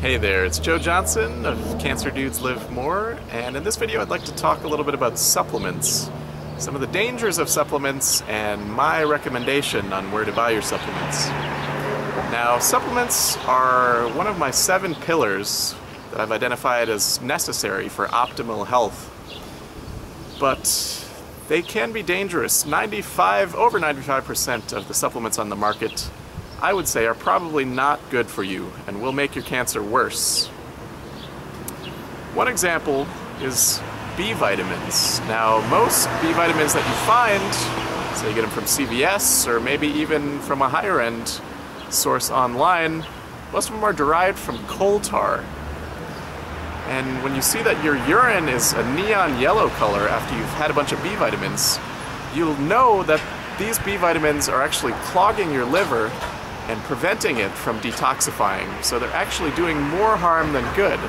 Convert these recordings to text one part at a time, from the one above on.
Hey there, it's Joe Johnson of Cancer Dudes Live More, and in this video I'd like to talk a little bit about supplements. Some of the dangers of supplements and my recommendation on where to buy your supplements. Now, supplements are one of my seven pillars that I've identified as necessary for optimal health. But they can be dangerous. 95, over 95% of the supplements on the market I would say are probably not good for you and will make your cancer worse. One example is B vitamins. Now, most B vitamins that you find, say you get them from CVS or maybe even from a higher end source online, most of them are derived from coal tar. And when you see that your urine is a neon yellow color after you've had a bunch of B vitamins, you'll know that these B vitamins are actually clogging your liver and preventing it from detoxifying. So they're actually doing more harm than good.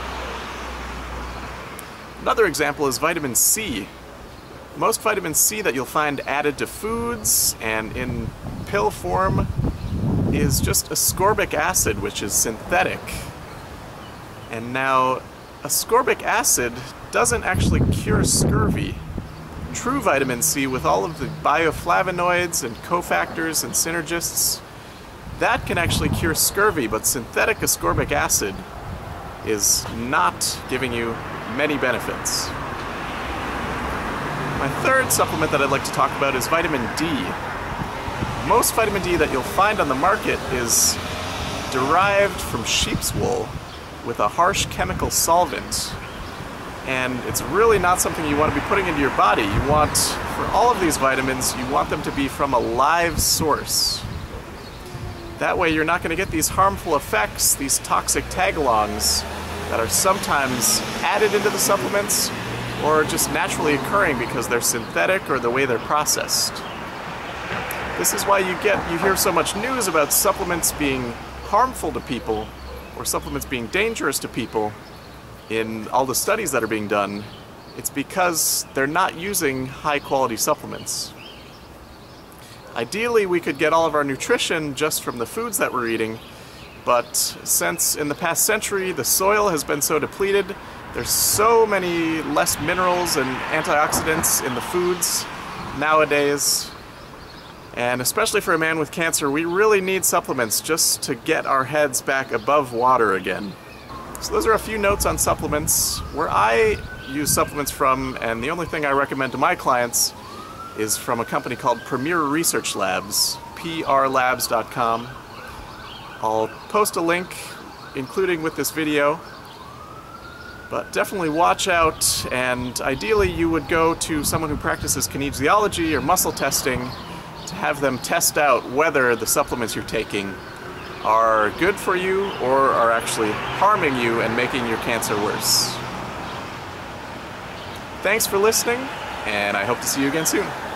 Another example is vitamin C. Most vitamin C that you'll find added to foods and in pill form is just ascorbic acid, which is synthetic. And now, ascorbic acid doesn't actually cure scurvy. True vitamin C, with all of the bioflavonoids and cofactors and synergists, that can actually cure scurvy, but synthetic ascorbic acid is not giving you many benefits. My third supplement that I'd like to talk about is vitamin D. Most vitamin D that you'll find on the market is derived from sheep's wool with a harsh chemical solvent. And it's really not something you want to be putting into your body. You want, for all of these vitamins, you want them to be from a live source. That way you're not going to get these harmful effects, these toxic tagalongs that are sometimes added into the supplements or just naturally occurring because they're synthetic or the way they're processed. This is why you get you hear so much news about supplements being harmful to people or supplements being dangerous to people in all the studies that are being done. It's because they're not using high quality supplements. Ideally, we could get all of our nutrition just from the foods that we're eating, but since in the past century the soil has been so depleted, there's so many less minerals and antioxidants in the foods nowadays. And especially for a man with cancer, we really need supplements just to get our heads back above water again. So those are a few notes on supplements. Where I use supplements from, and the only thing I recommend to my clients is from a company called Premier Research Labs, prlabs.com. I'll post a link, including with this video, but definitely watch out, and ideally you would go to someone who practices kinesiology or muscle testing to have them test out whether the supplements you're taking are good for you or are actually harming you and making your cancer worse. Thanks for listening, and I hope to see you again soon.